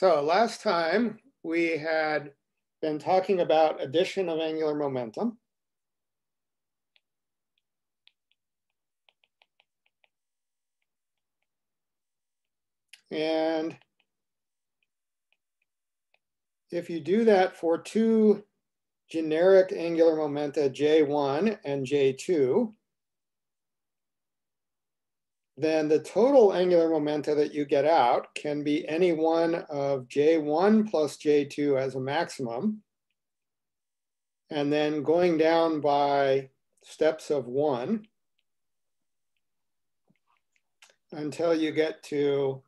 So last time we had been talking about addition of angular momentum. And if you do that for two generic angular momenta J1 and J2, then the total angular momenta that you get out can be any one of J1 plus J2 as a maximum. And then going down by steps of one until you get to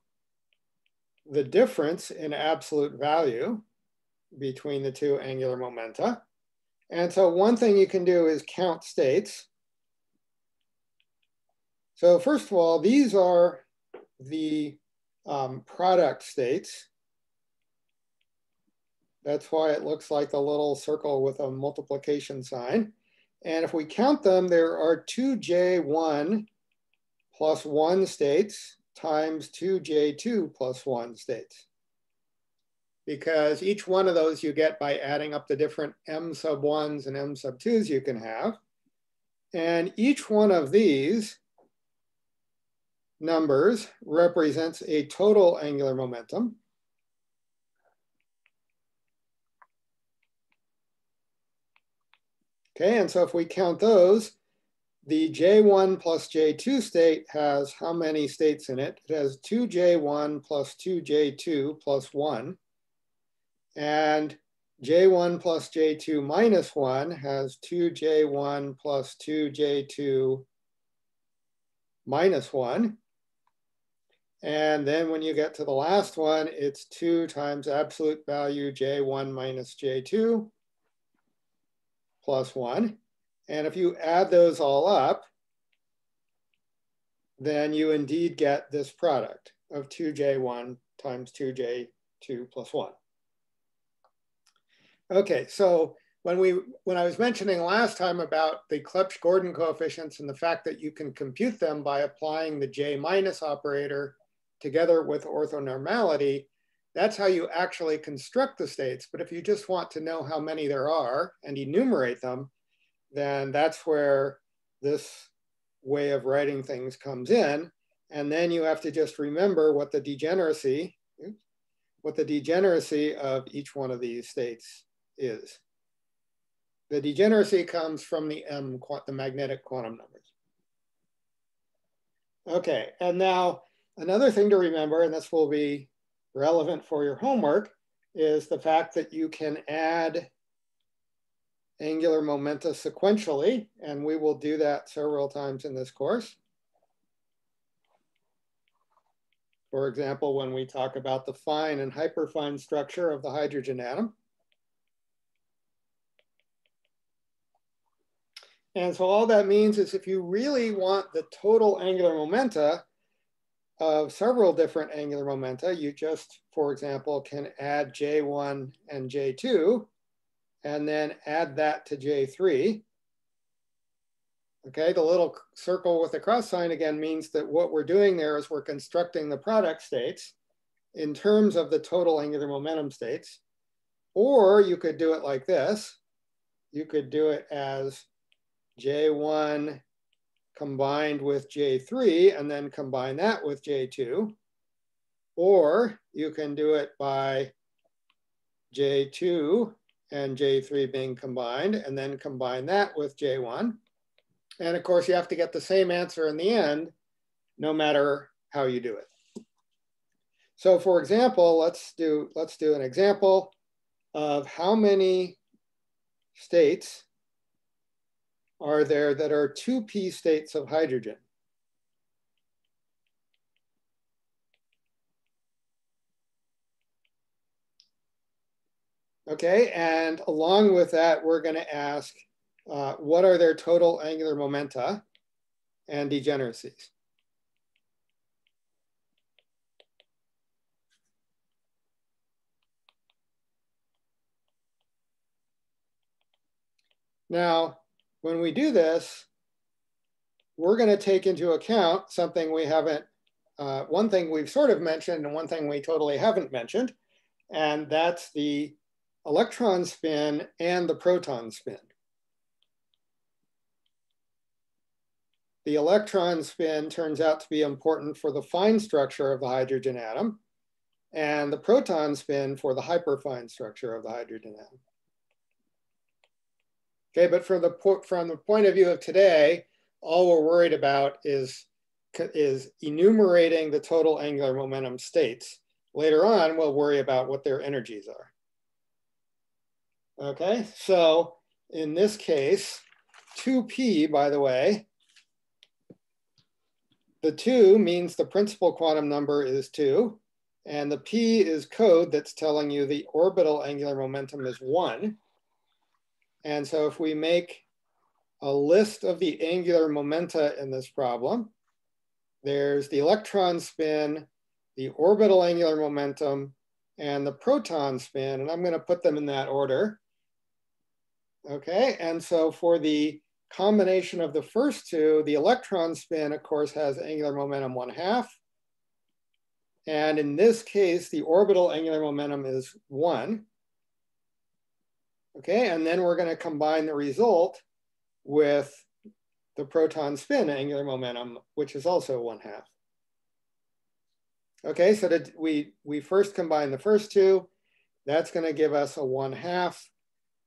the difference in absolute value between the two angular momenta. And so one thing you can do is count states. So first of all, these are the um, product states. That's why it looks like a little circle with a multiplication sign. And if we count them, there are two J1 plus one states times two J2 plus one states because each one of those you get by adding up the different m sub 1s and m sub 2s you can have. And each one of these numbers represents a total angular momentum. Okay, and so if we count those, the J1 plus J2 state has how many states in it? It has 2J1 plus 2J2 plus 1. And J1 plus J2 minus 1 has 2J1 plus 2J2 minus 1. And then when you get to the last one, it's 2 times absolute value J1 minus J2 plus 1. And if you add those all up, then you indeed get this product of 2J1 times 2J2 plus 1. Okay, so when we when I was mentioning last time about the Clebsch-Gordan coefficients and the fact that you can compute them by applying the J minus operator together with orthonormality, that's how you actually construct the states. But if you just want to know how many there are and enumerate them, then that's where this way of writing things comes in. And then you have to just remember what the degeneracy, what the degeneracy of each one of these states is. The degeneracy comes from the M, the magnetic quantum numbers. Okay, and now another thing to remember, and this will be relevant for your homework, is the fact that you can add angular momenta sequentially, and we will do that several times in this course. For example, when we talk about the fine and hyperfine structure of the hydrogen atom. And so all that means is if you really want the total angular momenta of several different angular momenta, you just, for example, can add J1 and J2 and then add that to J3. Okay, the little circle with the cross sign again means that what we're doing there is we're constructing the product states in terms of the total angular momentum states. Or you could do it like this. You could do it as J1 combined with J3 and then combine that with J2. Or you can do it by J2 and J3 being combined and then combine that with J1. And of course, you have to get the same answer in the end, no matter how you do it. So for example, let's do, let's do an example of how many states are there that are 2p states of hydrogen? Okay, and along with that, we're going to ask uh, what are their total angular momenta and degeneracies? Now, when we do this, we're going to take into account something we haven't, uh, one thing we've sort of mentioned and one thing we totally haven't mentioned, and that's the electron spin and the proton spin. The electron spin turns out to be important for the fine structure of the hydrogen atom, and the proton spin for the hyperfine structure of the hydrogen atom. Okay, but from the, from the point of view of today, all we're worried about is, is enumerating the total angular momentum states. Later on, we'll worry about what their energies are. Okay, so in this case, 2p, by the way, the 2 means the principal quantum number is 2, and the p is code that's telling you the orbital angular momentum is 1. And so if we make a list of the angular momenta in this problem, there's the electron spin, the orbital angular momentum, and the proton spin, and I'm going to put them in that order. Okay, and so for the combination of the first two, the electron spin, of course, has angular momentum one half. And in this case, the orbital angular momentum is one. Okay, and then we're going to combine the result with the proton spin angular momentum, which is also one half. Okay, so that we, we first combine the first two, that's going to give us a one half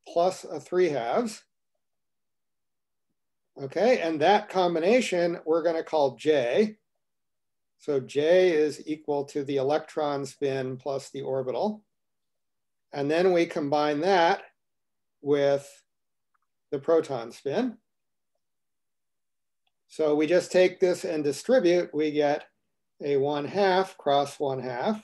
plus a three halves. Okay, and that combination we're going to call J. So J is equal to the electron spin plus the orbital. And then we combine that with the proton spin. So we just take this and distribute, we get a one half cross one half.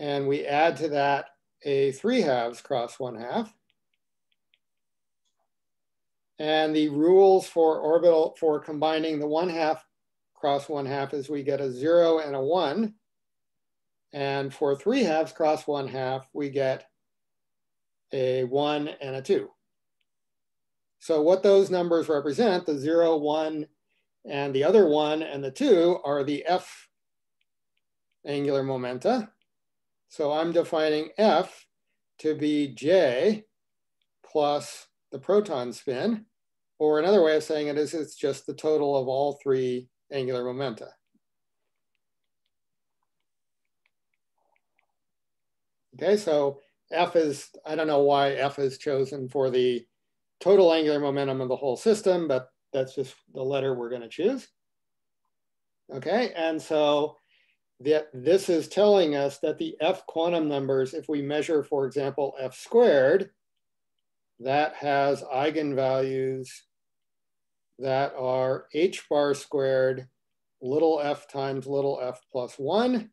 And we add to that a three halves cross one half. And the rules for orbital, for combining the one half cross one half is we get a zero and a one. And for three halves cross one half, we get a one and a two. So what those numbers represent, the zero, one, and the other one and the two are the F angular momenta. So I'm defining F to be J plus the proton spin, or another way of saying it is it's just the total of all three angular momenta. Okay, so F is, I don't know why F is chosen for the total angular momentum of the whole system, but that's just the letter we're gonna choose. Okay, and so this is telling us that the F quantum numbers, if we measure, for example, F squared, that has eigenvalues that are H bar squared, little f times little f plus one,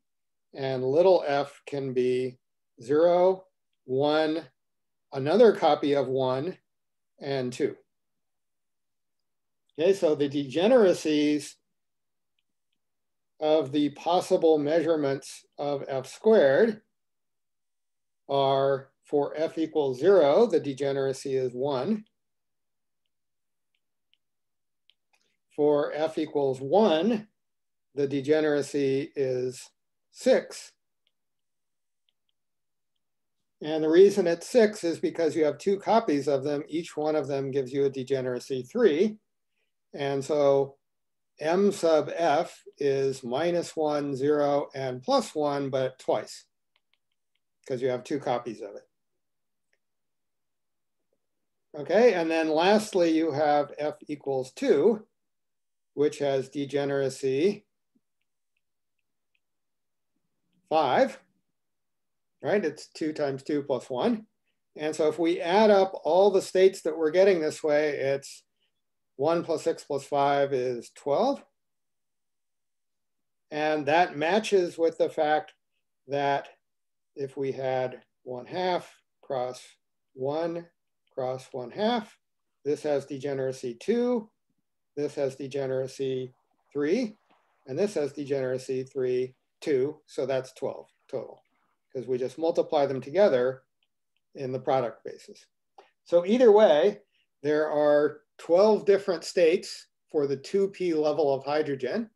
and little f can be zero, one, another copy of one, and two. Okay, so the degeneracies of the possible measurements of f squared are for f equals zero, the degeneracy is one. For f equals one, the degeneracy is six. And the reason it's six is because you have two copies of them. Each one of them gives you a degeneracy three. And so m sub f is minus one, zero, and plus one, but twice, because you have two copies of it. Okay, and then lastly, you have f equals two, which has degeneracy five right? It's two times two plus one. And so if we add up all the states that we're getting this way, it's one plus six plus five is 12. And that matches with the fact that if we had one half cross one cross one half, this has degeneracy two, this has degeneracy three, and this has degeneracy three, two, so that's 12 total because we just multiply them together in the product basis. So either way, there are 12 different states for the 2p level of hydrogen.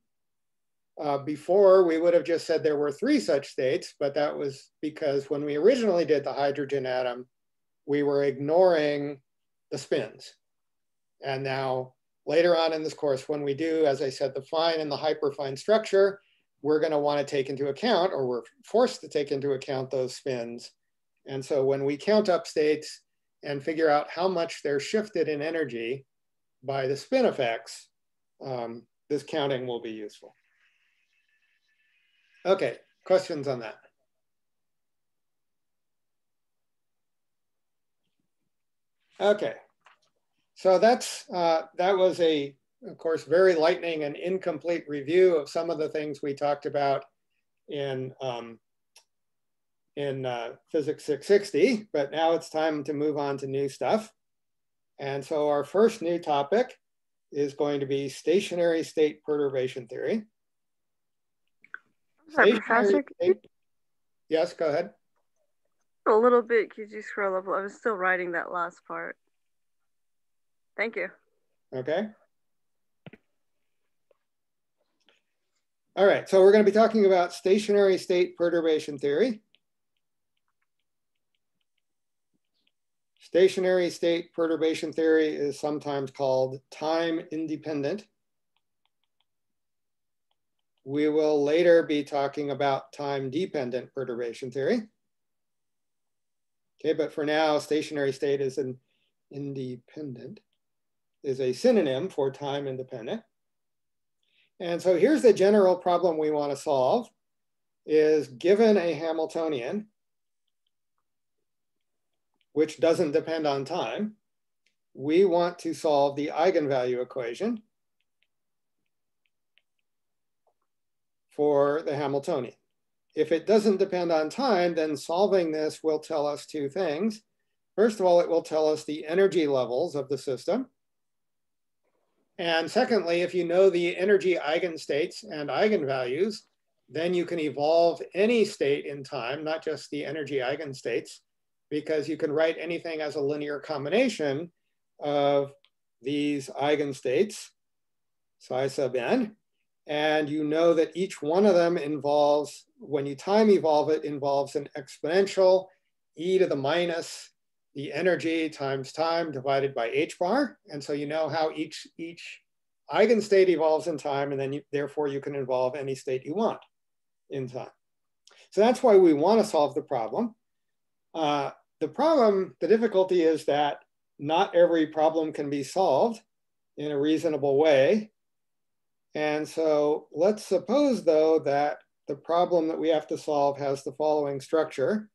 Uh, before, we would have just said there were three such states, but that was because when we originally did the hydrogen atom, we were ignoring the spins. And now later on in this course, when we do, as I said, the fine and the hyperfine structure, we're gonna wanna take into account, or we're forced to take into account those spins. And so when we count up states and figure out how much they're shifted in energy by the spin effects, um, this counting will be useful. Okay, questions on that? Okay, so that's uh, that was a, of course, very lightning and incomplete review of some of the things we talked about in um, in uh, Physics 660, but now it's time to move on to new stuff. And so our first new topic is going to be stationary state perturbation theory. Sorry, Professor. State... Yes, go ahead. A little bit. Could you scroll up? I was still writing that last part. Thank you. Okay. All right, so we're going to be talking about stationary state perturbation theory. Stationary state perturbation theory is sometimes called time independent. We will later be talking about time dependent perturbation theory. Okay, but for now, stationary state is an independent, is a synonym for time independent. And so here's the general problem we want to solve is given a Hamiltonian, which doesn't depend on time, we want to solve the eigenvalue equation for the Hamiltonian. If it doesn't depend on time, then solving this will tell us two things. First of all, it will tell us the energy levels of the system. And secondly, if you know the energy eigenstates and eigenvalues, then you can evolve any state in time, not just the energy eigenstates, because you can write anything as a linear combination of these eigenstates, psi sub n, and you know that each one of them involves, when you time evolve it, involves an exponential e to the minus the energy times time divided by h bar. And so you know how each, each eigenstate evolves in time, and then you, therefore you can involve any state you want in time. So that's why we want to solve the problem. Uh, the problem, the difficulty is that not every problem can be solved in a reasonable way. And so let's suppose though that the problem that we have to solve has the following structure,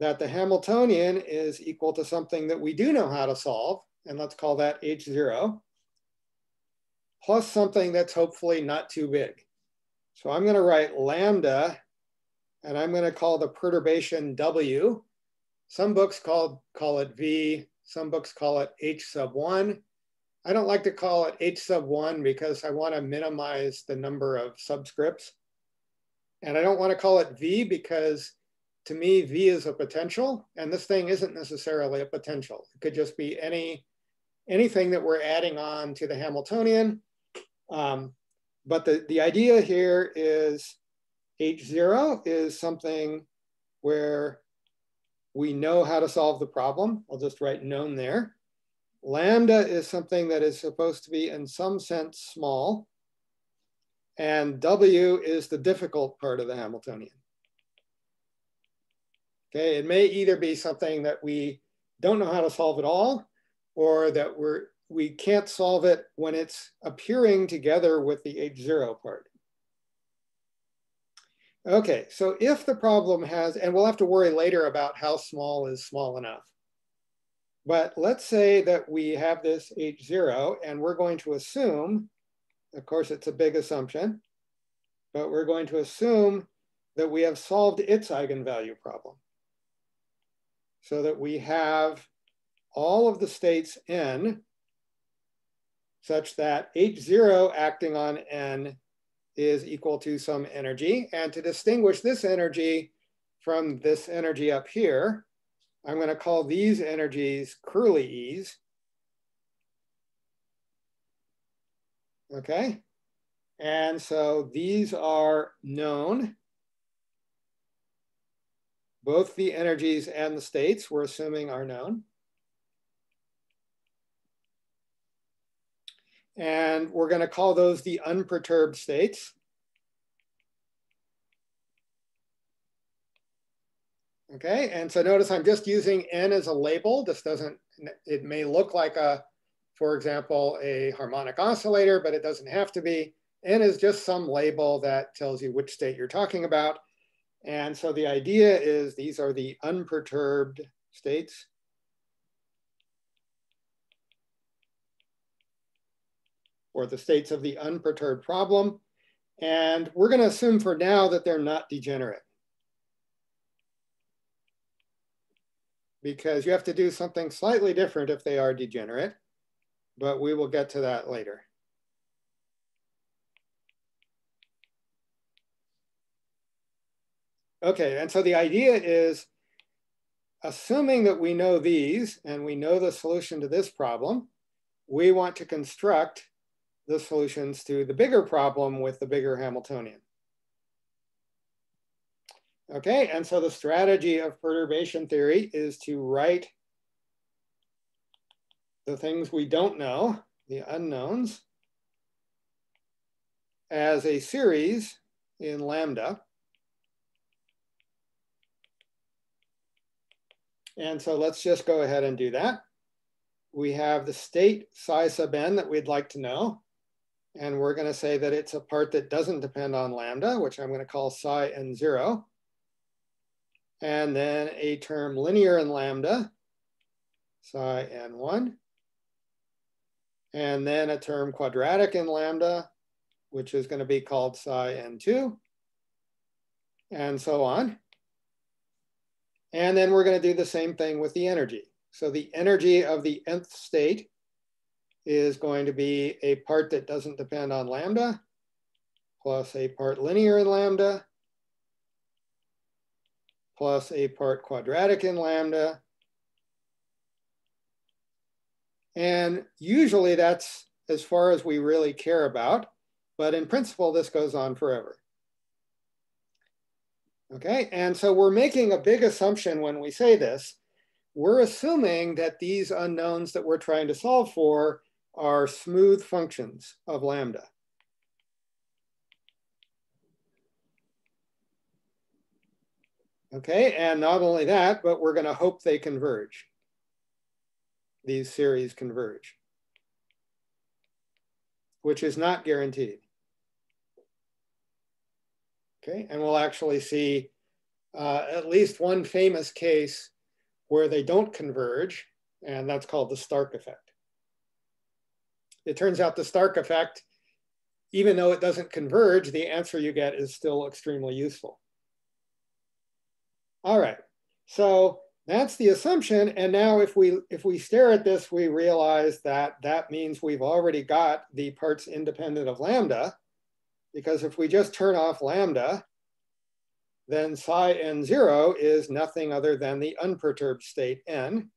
that the Hamiltonian is equal to something that we do know how to solve, and let's call that H0, plus something that's hopefully not too big. So I'm gonna write lambda, and I'm gonna call the perturbation W, some books call, call it V, some books call it H sub one. I don't like to call it H sub one because I wanna minimize the number of subscripts. And I don't wanna call it V because to me, V is a potential and this thing isn't necessarily a potential. It could just be any anything that we're adding on to the Hamiltonian. Um, but the, the idea here is H0 is something where we know how to solve the problem. I'll just write known there. Lambda is something that is supposed to be in some sense small. And W is the difficult part of the Hamiltonian. Okay, it may either be something that we don't know how to solve at all, or that we're, we can't solve it when it's appearing together with the H0 part. Okay, so if the problem has, and we'll have to worry later about how small is small enough. But let's say that we have this H0 and we're going to assume, of course it's a big assumption, but we're going to assume that we have solved its eigenvalue problem. So that we have all of the states n such that H0 acting on n is equal to some energy. And to distinguish this energy from this energy up here, I'm going to call these energies curly E's. Okay. And so these are known. Both the energies and the states we're assuming are known. And we're going to call those the unperturbed states. Okay, and so notice I'm just using n as a label. This doesn't, it may look like a, for example, a harmonic oscillator, but it doesn't have to be. n is just some label that tells you which state you're talking about. And so the idea is these are the unperturbed states. or the states of the unperturbed problem. And we're going to assume for now that they're not degenerate. Because you have to do something slightly different if they are degenerate, but we will get to that later. Okay, and so the idea is assuming that we know these and we know the solution to this problem, we want to construct the solutions to the bigger problem with the bigger Hamiltonian. Okay, and so the strategy of perturbation theory is to write the things we don't know, the unknowns, as a series in lambda. And so let's just go ahead and do that. We have the state psi sub n that we'd like to know. And we're going to say that it's a part that doesn't depend on lambda, which I'm going to call psi n0. And then a term linear in lambda, psi n1. And then a term quadratic in lambda, which is going to be called psi n2, and so on. And then we're going to do the same thing with the energy. So the energy of the nth state is going to be a part that doesn't depend on lambda plus a part linear in lambda plus a part quadratic in lambda. And usually that's as far as we really care about, but in principle, this goes on forever. Okay, and so we're making a big assumption when we say this. We're assuming that these unknowns that we're trying to solve for are smooth functions of lambda. Okay, and not only that, but we're gonna hope they converge. These series converge, which is not guaranteed. Okay, and we'll actually see uh, at least one famous case where they don't converge, and that's called the Stark effect it turns out the Stark effect, even though it doesn't converge, the answer you get is still extremely useful. All right, so that's the assumption. And now if we, if we stare at this, we realize that that means we've already got the parts independent of lambda, because if we just turn off lambda, then psi n0 is nothing other than the unperturbed state n.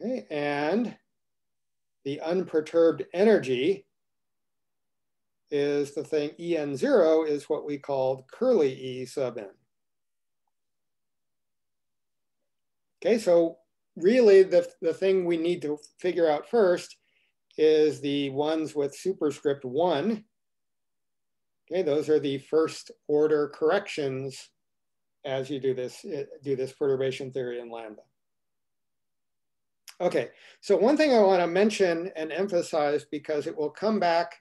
Okay, and the unperturbed energy is the thing En0 is what we called curly E sub n. Okay, so really the, the thing we need to figure out first is the ones with superscript one. Okay, those are the first order corrections as you do this, uh, do this perturbation theory in lambda. Okay, so one thing I want to mention and emphasize because it will come back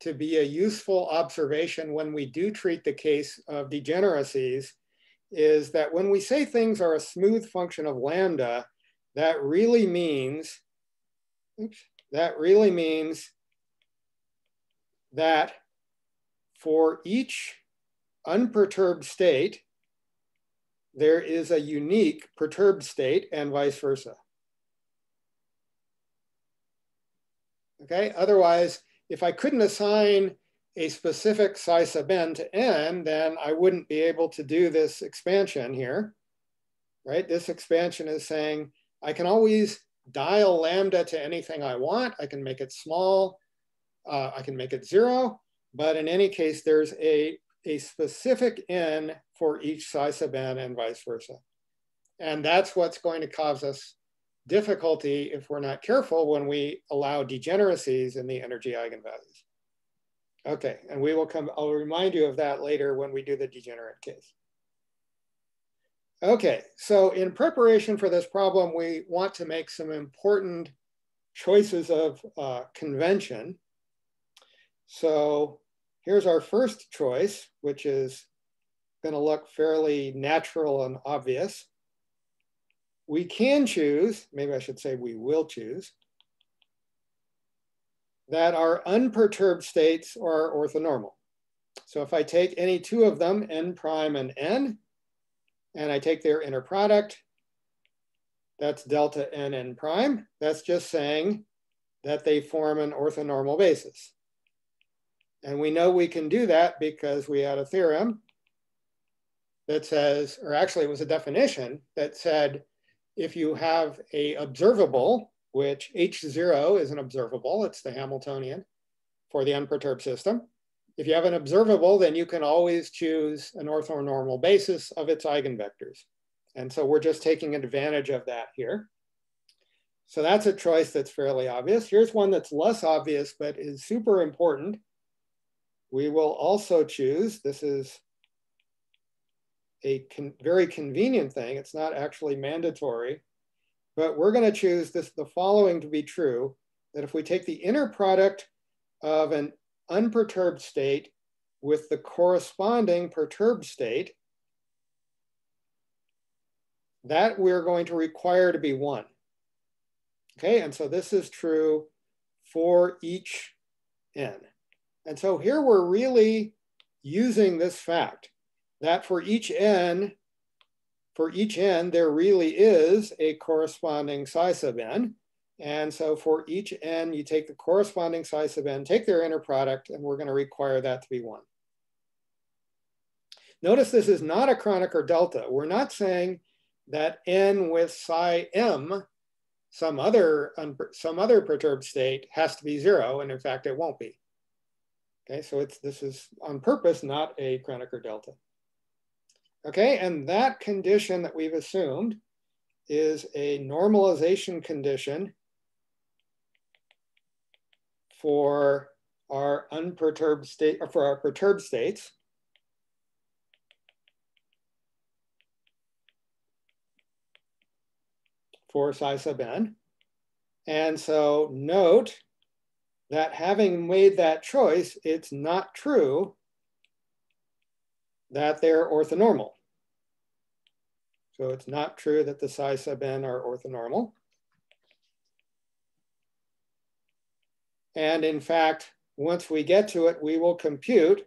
to be a useful observation when we do treat the case of degeneracies is that when we say things are a smooth function of lambda, that really means, oops, that really means that for each unperturbed state, there is a unique perturbed state and vice versa. okay? Otherwise, if I couldn't assign a specific psi sub n to n, then I wouldn't be able to do this expansion here, right? This expansion is saying I can always dial lambda to anything I want. I can make it small. uh, I can make it zero, but in any case, there's a, a specific n for each psi sub n and vice versa. And that's what's going to cause us difficulty if we're not careful when we allow degeneracies in the energy eigenvalues. Okay, and we will come, I'll remind you of that later when we do the degenerate case. Okay, so in preparation for this problem, we want to make some important choices of uh, convention. So here's our first choice, which is gonna look fairly natural and obvious. We can choose, maybe I should say we will choose, that our unperturbed states are orthonormal. So if I take any two of them, n prime and n, and I take their inner product, that's delta n n prime. That's just saying that they form an orthonormal basis. And we know we can do that because we had a theorem that says, or actually it was a definition that said, if you have a observable, which H0 is an observable, it's the Hamiltonian for the unperturbed system. If you have an observable, then you can always choose an orthonormal basis of its eigenvectors. And so we're just taking advantage of that here. So that's a choice that's fairly obvious. Here's one that's less obvious, but is super important. We will also choose, this is a con very convenient thing. It's not actually mandatory, but we're gonna choose this, the following to be true, that if we take the inner product of an unperturbed state with the corresponding perturbed state, that we're going to require to be one. Okay, and so this is true for each n. And so here we're really using this fact that for each n, for each n, there really is a corresponding psi sub n. And so for each n, you take the corresponding psi sub n, take their inner product, and we're going to require that to be one. Notice this is not a Kronecker delta. We're not saying that n with psi m, some other, some other perturbed state, has to be zero, and in fact, it won't be. Okay, so it's this is on purpose not a Kronecker delta. Okay, and that condition that we've assumed is a normalization condition for our unperturbed state, or for our perturbed states. for psi sub n. And so note that having made that choice, it's not true that they're orthonormal. So it's not true that the psi sub n are orthonormal. And in fact, once we get to it, we will compute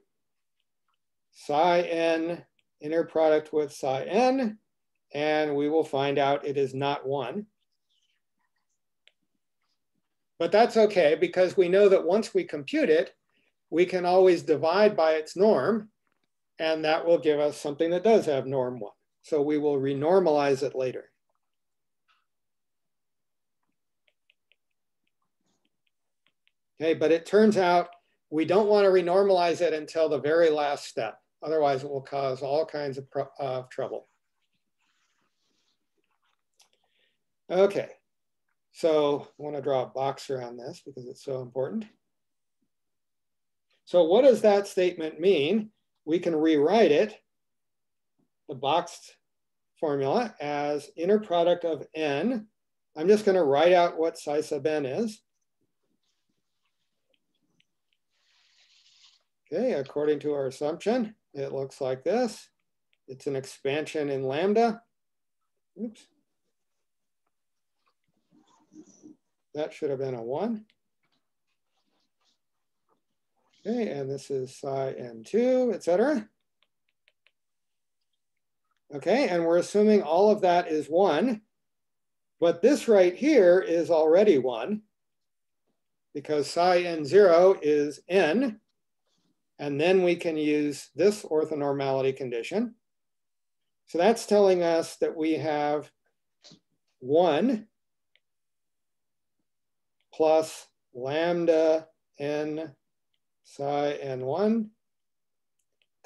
psi n inner product with psi n, and we will find out it is not one. But that's okay because we know that once we compute it, we can always divide by its norm and that will give us something that does have norm one. So we will renormalize it later. Okay, but it turns out we don't want to renormalize it until the very last step. Otherwise, it will cause all kinds of uh, trouble. Okay, so I want to draw a box around this because it's so important. So what does that statement mean? we can rewrite it, the boxed formula, as inner product of n. I'm just going to write out what psi sub n is. Okay, according to our assumption, it looks like this. It's an expansion in lambda. Oops. That should have been a one. Okay, and this is psi n2, et cetera. Okay, and we're assuming all of that is one, but this right here is already one because psi n0 is n, and then we can use this orthonormality condition. So that's telling us that we have one plus lambda n psi n1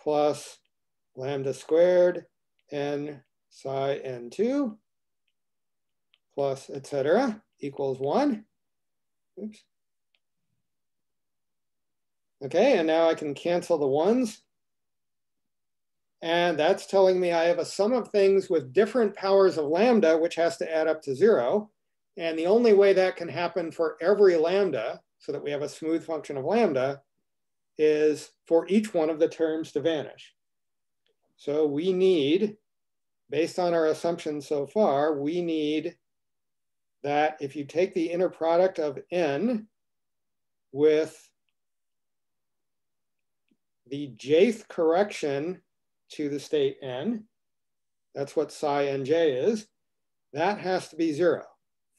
plus lambda squared n psi n2 plus etc. equals 1. Oops. Okay, and now I can cancel the ones. And that's telling me I have a sum of things with different powers of lambda, which has to add up to zero. And the only way that can happen for every lambda, so that we have a smooth function of lambda, is for each one of the terms to vanish. So we need, based on our assumptions so far, we need that if you take the inner product of n with the jth correction to the state n, that's what psi nj is, that has to be zero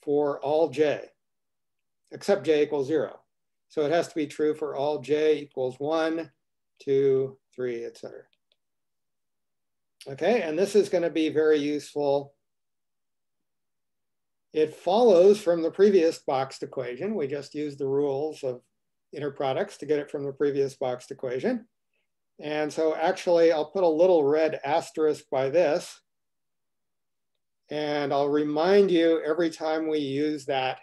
for all j, except j equals zero. So it has to be true for all j equals one, two, three, etc. Okay, and this is gonna be very useful. It follows from the previous boxed equation. We just used the rules of inner products to get it from the previous boxed equation. And so actually I'll put a little red asterisk by this. And I'll remind you every time we use that.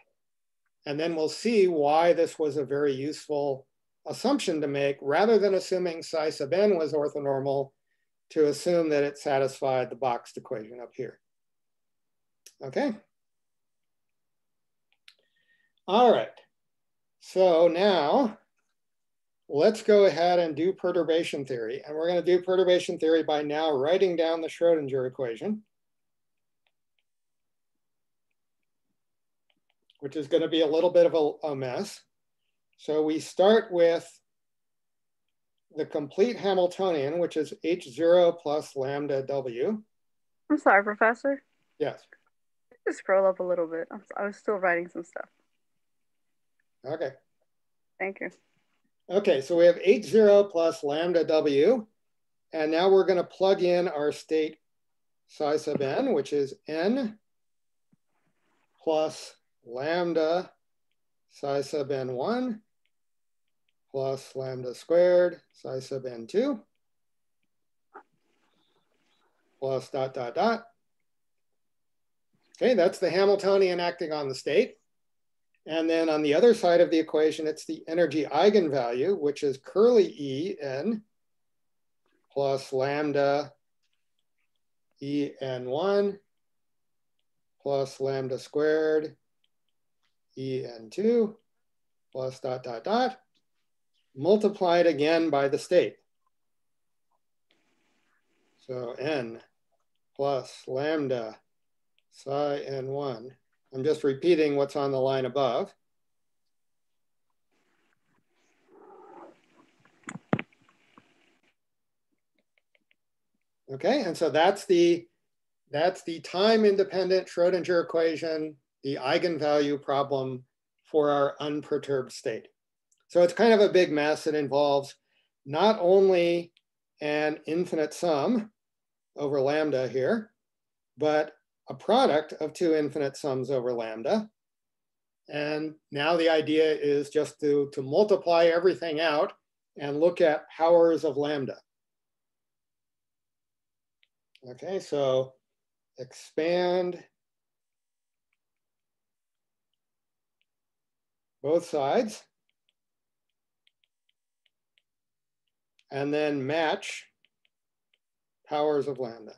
And then we'll see why this was a very useful assumption to make rather than assuming psi sub n was orthonormal to assume that it satisfied the boxed equation up here. Okay. All right. So now let's go ahead and do perturbation theory. And we're going to do perturbation theory by now writing down the Schrodinger equation, which is going to be a little bit of a, a mess. So we start with the complete Hamiltonian, which is H0 plus lambda W. I'm sorry, Professor. Yes. Just scroll up a little bit. I was still writing some stuff. Okay. Thank you. Okay, so we have H0 plus lambda W. And now we're going to plug in our state psi sub n, which is n plus lambda psi sub n1 plus lambda squared psi sub n2 plus dot, dot, dot. Okay, that's the Hamiltonian acting on the state. And then on the other side of the equation, it's the energy eigenvalue, which is curly E n plus lambda E n1 plus lambda squared E n2 plus dot, dot, dot, multiplied again by the state. So n plus lambda psi n1 I'm just repeating what's on the line above. Okay, and so that's the that's the time-independent Schrodinger equation, the eigenvalue problem for our unperturbed state. So it's kind of a big mess. It involves not only an infinite sum over lambda here, but a product of two infinite sums over lambda. And now the idea is just to, to multiply everything out and look at powers of lambda. Okay, so expand both sides and then match powers of lambda.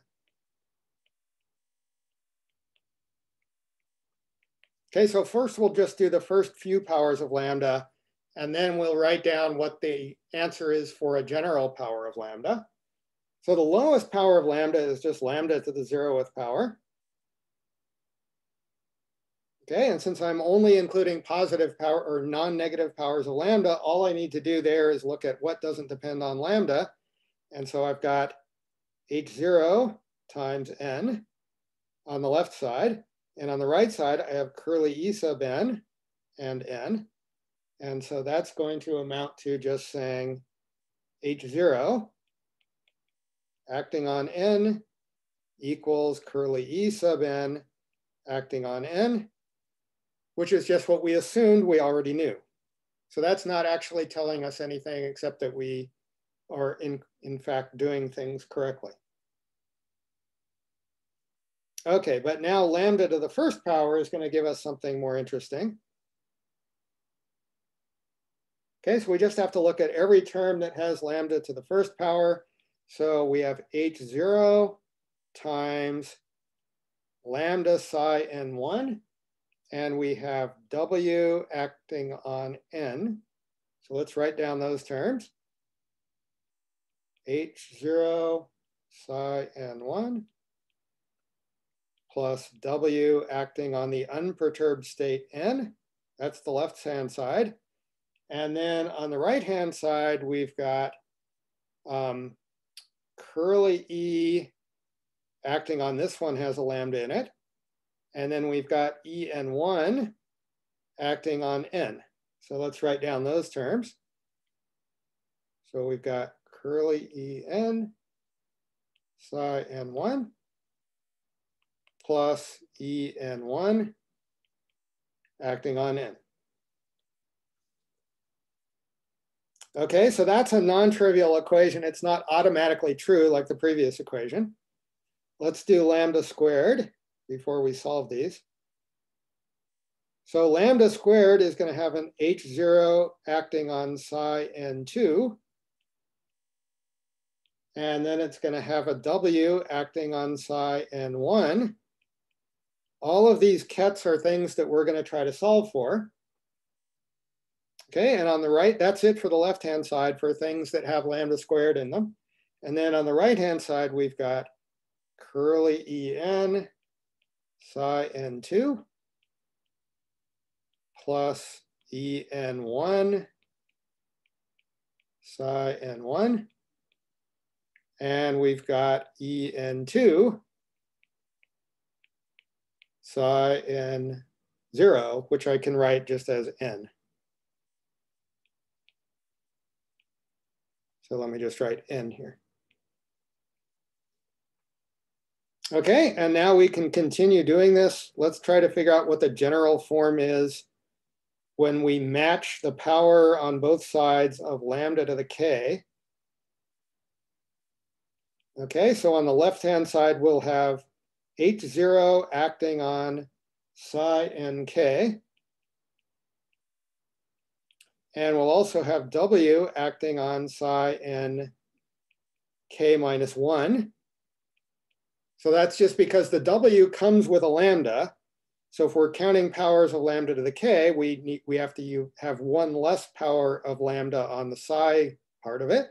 Okay, so first we'll just do the first few powers of lambda, and then we'll write down what the answer is for a general power of lambda. So the lowest power of lambda is just lambda to the zeroth power. Okay, and since I'm only including positive power or non-negative powers of lambda, all I need to do there is look at what doesn't depend on lambda. And so I've got h0 times n on the left side. And on the right side, I have curly E sub n and n. And so that's going to amount to just saying H0 acting on n equals curly E sub n acting on n, which is just what we assumed we already knew. So that's not actually telling us anything except that we are in, in fact doing things correctly. Okay, but now lambda to the first power is going to give us something more interesting. Okay, so we just have to look at every term that has lambda to the first power. So we have h0 times lambda psi n1, and we have w acting on n. So let's write down those terms. h0 psi n1 plus w acting on the unperturbed state n. That's the left-hand side. And then on the right-hand side, we've got um, curly E acting on this one has a lambda in it. And then we've got En1 acting on N. So let's write down those terms. So we've got curly En psi N1 plus En1 acting on N. Okay, so that's a non-trivial equation. It's not automatically true like the previous equation. Let's do lambda squared before we solve these. So lambda squared is going to have an H0 acting on psi n2. And then it's going to have a W acting on psi n1. All of these kets are things that we're going to try to solve for. Okay, and on the right, that's it for the left-hand side for things that have lambda squared in them. And then on the right-hand side, we've got curly en psi n2 plus en1 psi n1. And we've got en2 psi n0, which I can write just as n. So let me just write n here. Okay, and now we can continue doing this. Let's try to figure out what the general form is when we match the power on both sides of lambda to the k. Okay, so on the left-hand side, we'll have H0 acting on psi nk. And we'll also have W acting on psi n k minus 1. So that's just because the W comes with a lambda. So if we're counting powers of lambda to the k, we, need, we have to have one less power of lambda on the psi part of it.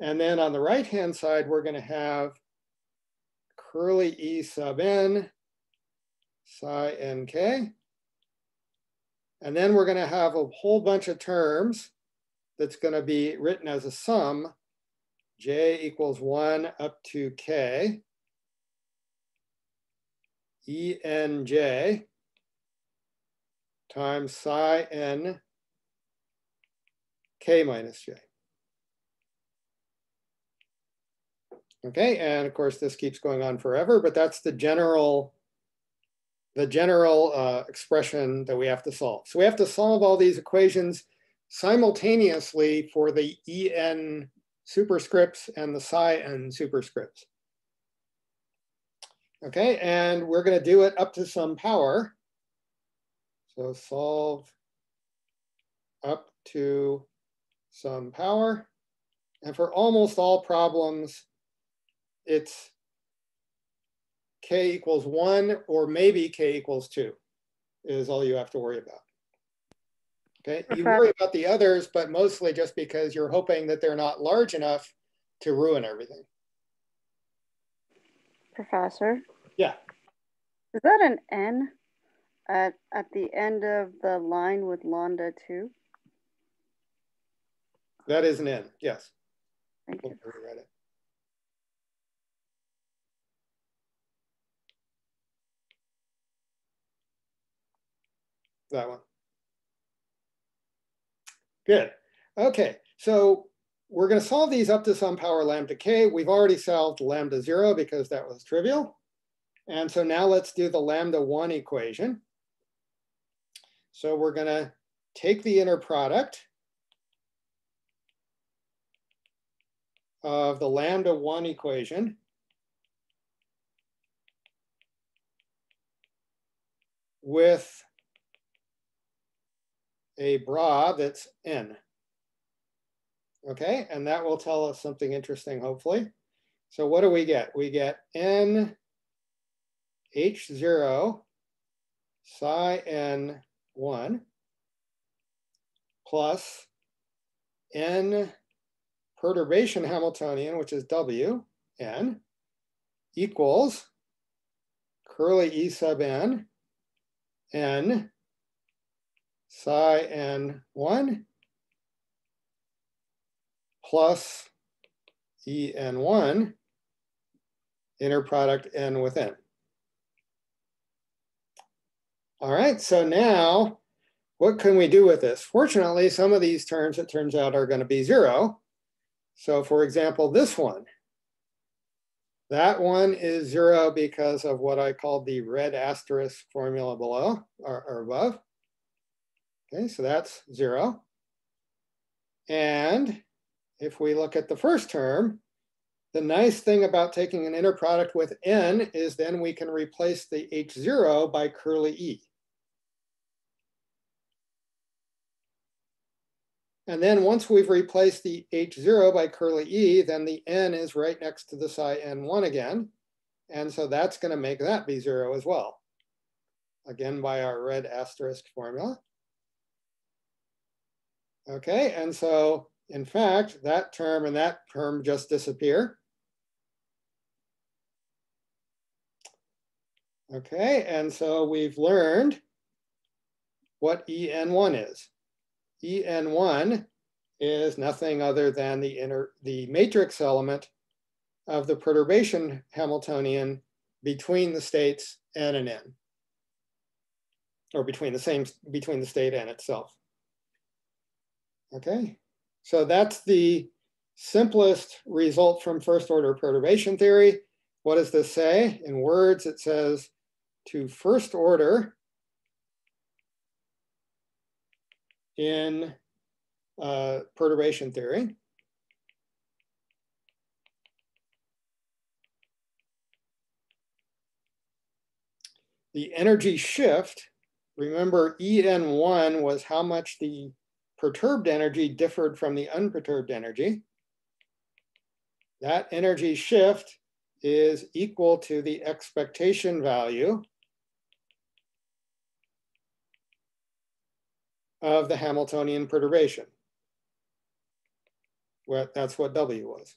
And then on the right-hand side, we're going to have curly E sub n psi nk. And then we're going to have a whole bunch of terms that's going to be written as a sum, j equals 1 up to k, enj times psi n k minus j. Okay, and of course this keeps going on forever, but that's the general the general uh, expression that we have to solve. So we have to solve all these equations simultaneously for the En superscripts and the psi n superscripts. Okay, and we're going to do it up to some power. So solve up to some power. And for almost all problems, it's k equals one or maybe k equals two is all you have to worry about. Okay, you worry about the others, but mostly just because you're hoping that they're not large enough to ruin everything. Professor? Yeah. Is that an N at, at the end of the line with lambda two? That is an N, yes. Thank you. that one. Good. Okay, so we're going to solve these up to some power lambda k. We've already solved lambda 0 because that was trivial. And so now let's do the lambda 1 equation. So we're going to take the inner product of the lambda one equation with a bra that's n. Okay, and that will tell us something interesting, hopefully. So what do we get? We get n h0 psi n1 plus n perturbation Hamiltonian, which is W n, equals curly E sub n, n psi n1 plus en1 inner product n with n. All right, so now what can we do with this? Fortunately, some of these terms, it turns out, are going to be zero. So for example, this one, that one is zero because of what I called the red asterisk formula below or, or above. Okay, so that's zero. And if we look at the first term, the nice thing about taking an inner product with n is then we can replace the h0 by curly e. And then once we've replaced the h0 by curly e, then the n is right next to the psi n1 again. And so that's going to make that be zero as well. Again, by our red asterisk formula. Okay, and so in fact, that term and that term just disappear. Okay, and so we've learned what EN1 is. EN1 is nothing other than the inner the matrix element of the perturbation Hamiltonian between the states n and n, or between the same between the state and itself. Okay, so that's the simplest result from first order perturbation theory. What does this say? In words, it says to first order in uh, perturbation theory. The energy shift, remember En1 was how much the perturbed energy differed from the unperturbed energy. That energy shift is equal to the expectation value of the Hamiltonian perturbation. Well, that's what W was.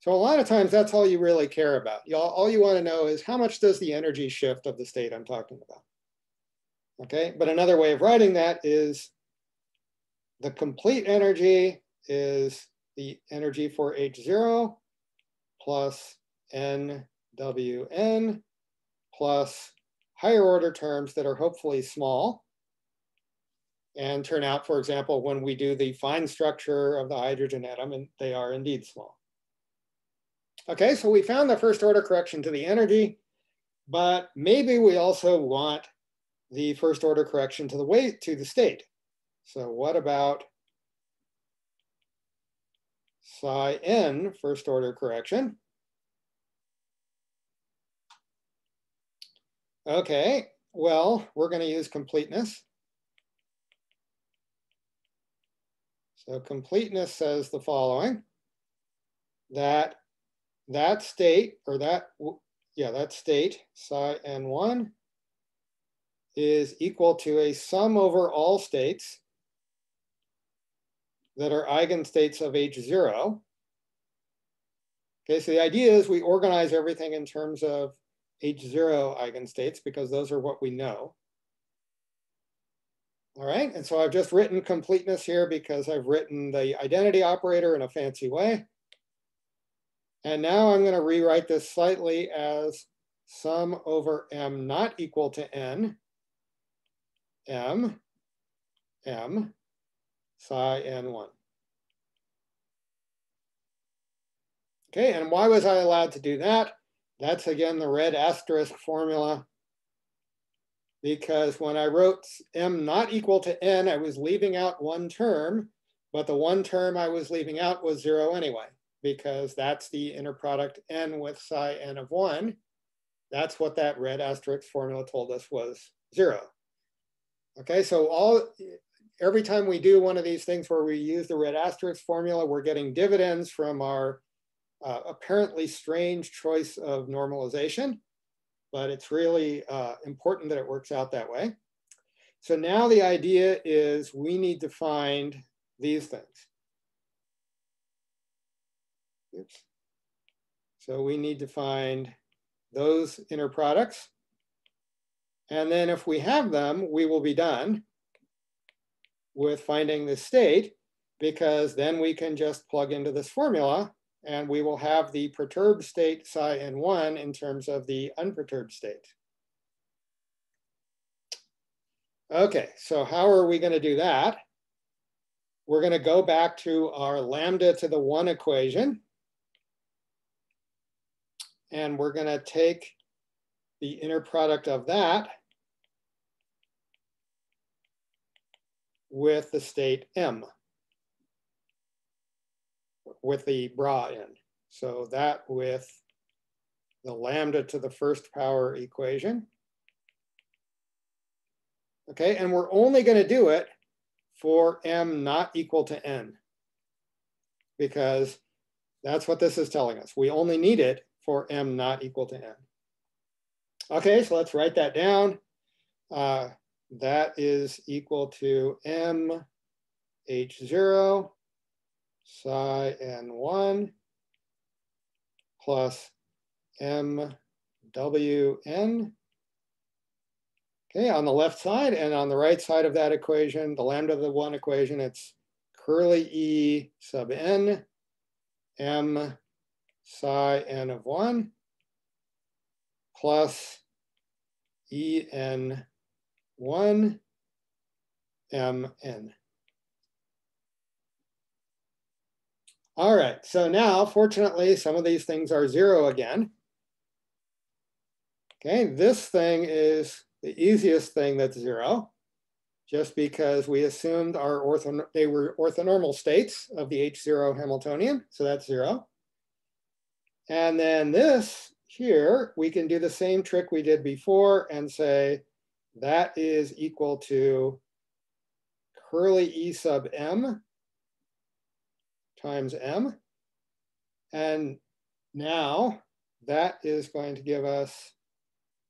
So a lot of times that's all you really care about. All, all you want to know is how much does the energy shift of the state I'm talking about. Okay, but another way of writing that is the complete energy is the energy for H0 plus NWN plus higher order terms that are hopefully small and turn out, for example, when we do the fine structure of the hydrogen atom, and they are indeed small. Okay, so we found the first order correction to the energy, but maybe we also want the first order correction to the weight to the state. So what about psi n first order correction? Okay, well, we're going to use completeness. So completeness says the following, that that state, or that, yeah, that state, psi n1, is equal to a sum over all states that are eigenstates of H0. Okay, so the idea is we organize everything in terms of H0 eigenstates because those are what we know. All right, and so I've just written completeness here because I've written the identity operator in a fancy way. And now I'm going to rewrite this slightly as sum over m not equal to n, m, m, psi n1. Okay, and why was I allowed to do that? That's again the red asterisk formula because when I wrote m not equal to n, I was leaving out one term, but the one term I was leaving out was zero anyway, because that's the inner product n with psi n of one. That's what that red asterisk formula told us was zero. Okay, so all every time we do one of these things where we use the red asterisk formula, we're getting dividends from our uh, apparently strange choice of normalization but it's really uh, important that it works out that way. So now the idea is we need to find these things. So we need to find those inner products. And then if we have them, we will be done with finding the state because then we can just plug into this formula and we will have the perturbed state psi n1 in terms of the unperturbed state. Okay, so how are we going to do that? We're going to go back to our lambda to the 1 equation. And we're going to take the inner product of that with the state m with the bra in. So that with the lambda to the first power equation. Okay, and we're only going to do it for m not equal to n because that's what this is telling us. We only need it for m not equal to n. Okay, so let's write that down. Uh, that is equal to m h0 psi n1 plus mwn. Okay, on the left side and on the right side of that equation, the lambda of the one equation, it's curly E sub n m psi n of one plus E n one m n. All right, so now fortunately, some of these things are zero again. Okay, this thing is the easiest thing that's zero, just because we assumed our ortho, they were orthonormal states of the H0 Hamiltonian, so that's zero. And then this here, we can do the same trick we did before and say that is equal to curly E sub m times m. And now that is going to give us,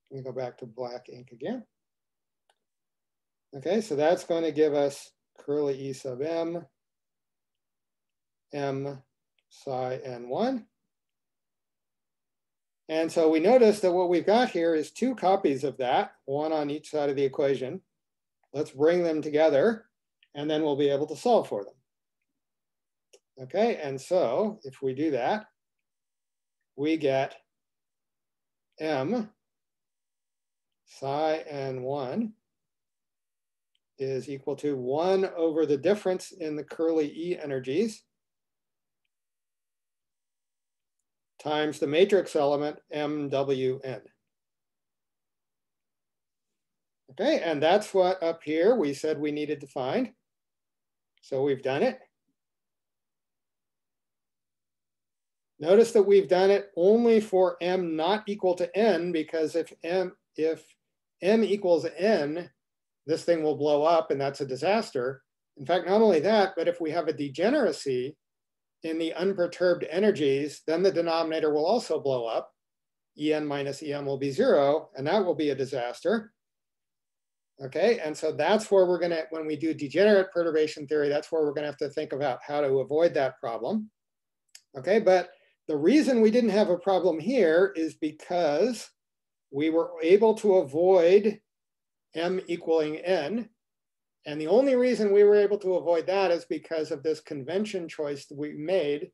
let me go back to black ink again. Okay, so that's going to give us curly E sub m, m psi n1. And so we notice that what we've got here is two copies of that, one on each side of the equation. Let's bring them together, and then we'll be able to solve for them. Okay, and so if we do that, we get m psi n1 is equal to 1 over the difference in the curly E energies times the matrix element MWN. Okay, and that's what up here we said we needed to find. So we've done it. Notice that we've done it only for m not equal to n because if m if m equals n, this thing will blow up and that's a disaster. In fact, not only that, but if we have a degeneracy in the unperturbed energies, then the denominator will also blow up. En minus Em will be zero, and that will be a disaster. Okay, and so that's where we're gonna, when we do degenerate perturbation theory, that's where we're gonna have to think about how to avoid that problem. Okay, but the reason we didn't have a problem here is because we were able to avoid m equaling n. And the only reason we were able to avoid that is because of this convention choice that we made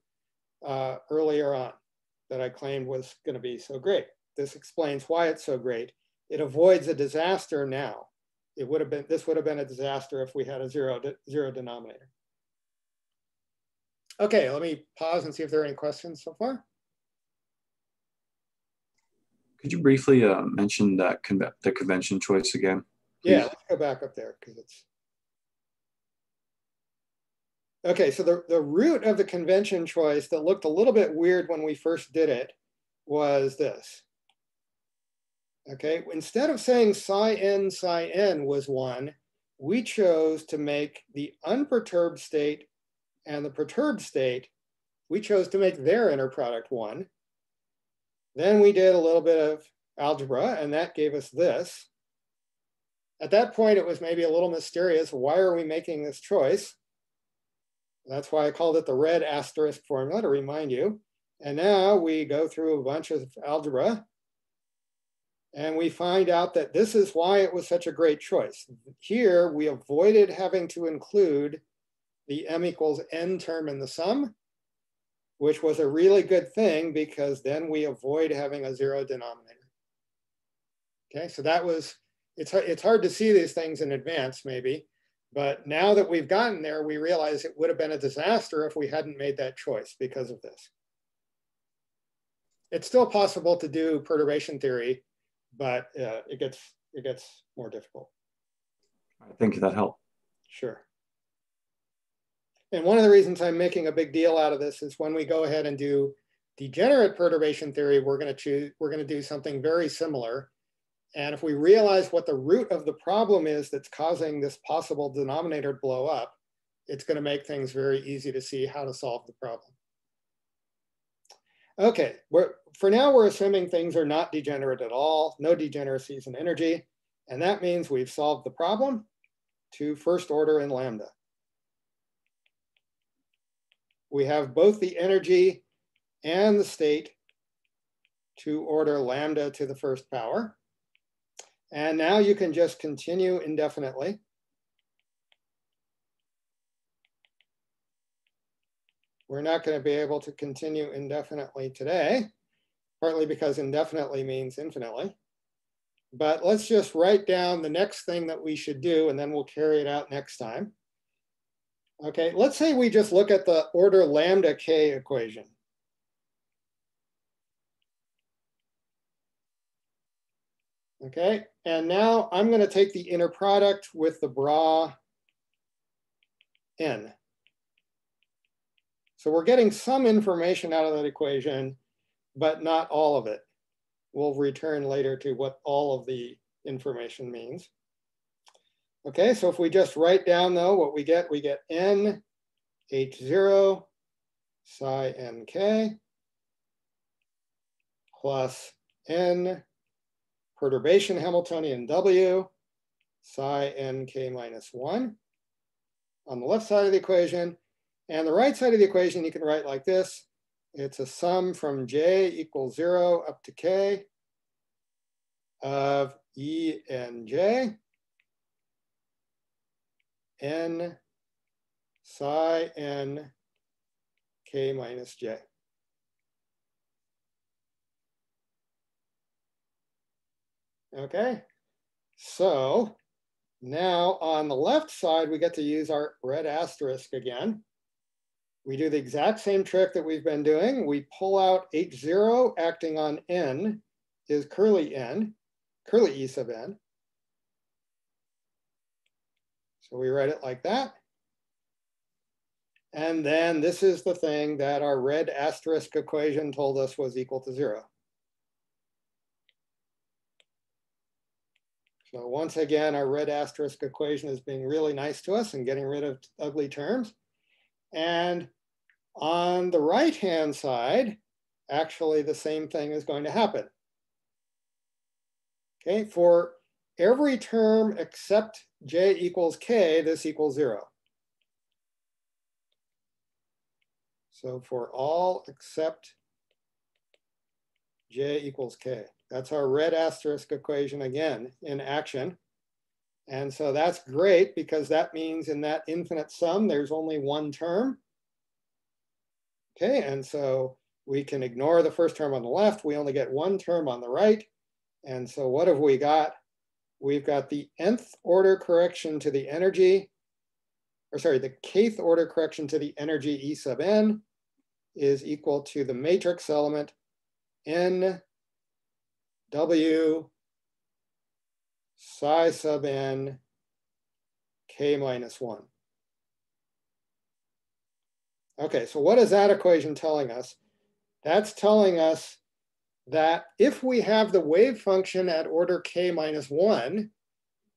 uh, earlier on that I claimed was going to be so great. This explains why it's so great. It avoids a disaster now. It would have been, this would have been a disaster if we had a zero, zero denominator. Okay, let me pause and see if there are any questions so far. Could you briefly uh, mention that con the convention choice again? Please? Yeah, let's go back up there because it's. Okay, so the, the root of the convention choice that looked a little bit weird when we first did it was this. Okay, instead of saying psi n psi n was one, we chose to make the unperturbed state and the perturbed state, we chose to make their inner product one. Then we did a little bit of algebra and that gave us this. At that point, it was maybe a little mysterious. Why are we making this choice? That's why I called it the red asterisk formula to remind you. And now we go through a bunch of algebra and we find out that this is why it was such a great choice. Here, we avoided having to include the m equals n term in the sum, which was a really good thing because then we avoid having a zero denominator. Okay, so that was, it's, it's hard to see these things in advance maybe, but now that we've gotten there, we realize it would have been a disaster if we hadn't made that choice because of this. It's still possible to do perturbation theory, but uh, it gets it gets more difficult. Thank you. That helped. Sure. And one of the reasons I'm making a big deal out of this is when we go ahead and do degenerate perturbation theory, we're going to choose, we're going to do something very similar. And if we realize what the root of the problem is that's causing this possible denominator to blow up, it's going to make things very easy to see how to solve the problem. Okay, for now we're assuming things are not degenerate at all, no degeneracies in energy, and that means we've solved the problem to first order in lambda we have both the energy and the state to order lambda to the first power. And now you can just continue indefinitely. We're not going to be able to continue indefinitely today, partly because indefinitely means infinitely. But let's just write down the next thing that we should do, and then we'll carry it out next time. Okay, let's say we just look at the order lambda k equation. Okay, and now I'm going to take the inner product with the bra n. So we're getting some information out of that equation, but not all of it. We'll return later to what all of the information means. Okay, so if we just write down though what we get, we get n h0 psi nk plus n perturbation Hamiltonian w psi nk minus 1 on the left side of the equation. And the right side of the equation you can write like this. It's a sum from j equals 0 up to k of e and j n psi n k minus j. Okay, so now on the left side, we get to use our red asterisk again. We do the exact same trick that we've been doing. We pull out H0 acting on n is curly n, curly E sub n. So we write it like that. And then this is the thing that our red asterisk equation told us was equal to zero. So once again, our red asterisk equation is being really nice to us and getting rid of ugly terms. And on the right-hand side, actually the same thing is going to happen. Okay, for every term except j equals k, this equals zero. So for all except j equals k. That's our red asterisk equation again in action. And so that's great because that means in that infinite sum, there's only one term. Okay, and so we can ignore the first term on the left. We only get one term on the right. And so what have we got? we've got the nth order correction to the energy, or sorry, the kth order correction to the energy E sub n is equal to the matrix element n W psi sub n k minus 1. Okay, so what is that equation telling us? That's telling us that if we have the wave function at order k minus 1,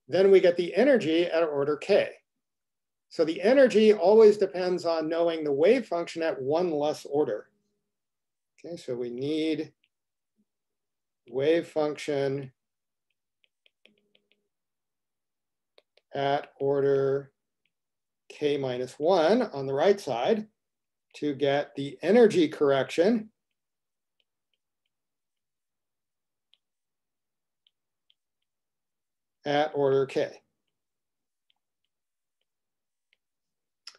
then we get the energy at order k. So the energy always depends on knowing the wave function at one less order. Okay, so we need wave function at order k minus 1 on the right side to get the energy correction at order k.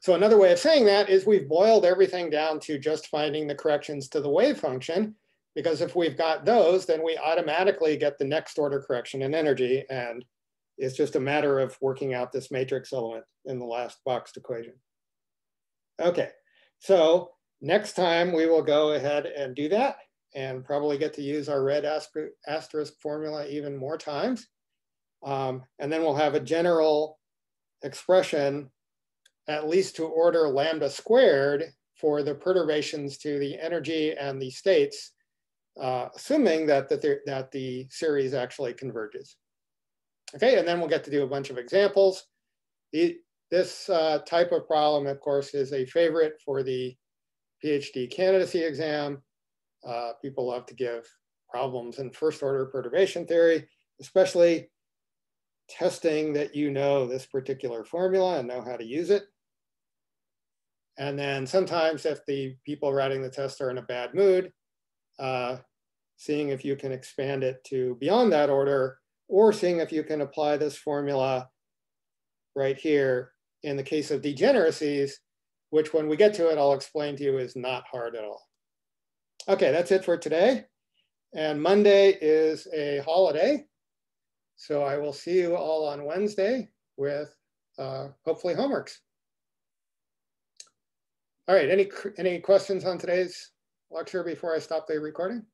So another way of saying that is we've boiled everything down to just finding the corrections to the wave function, because if we've got those, then we automatically get the next order correction in energy, and it's just a matter of working out this matrix element in the last boxed equation. Okay, so next time we will go ahead and do that and probably get to use our red asterisk formula even more times. Um, and then we'll have a general expression, at least to order lambda squared for the perturbations to the energy and the states, uh, assuming that the, that the series actually converges. Okay, and then we'll get to do a bunch of examples. The, this uh, type of problem, of course, is a favorite for the PhD candidacy exam. Uh, people love to give problems in first order perturbation theory, especially testing that you know this particular formula and know how to use it. And then sometimes if the people writing the test are in a bad mood, uh, seeing if you can expand it to beyond that order or seeing if you can apply this formula right here in the case of degeneracies, which when we get to it, I'll explain to you is not hard at all. Okay, that's it for today. And Monday is a holiday. So I will see you all on Wednesday with uh, hopefully homeworks. All right, any, any questions on today's lecture before I stop the recording?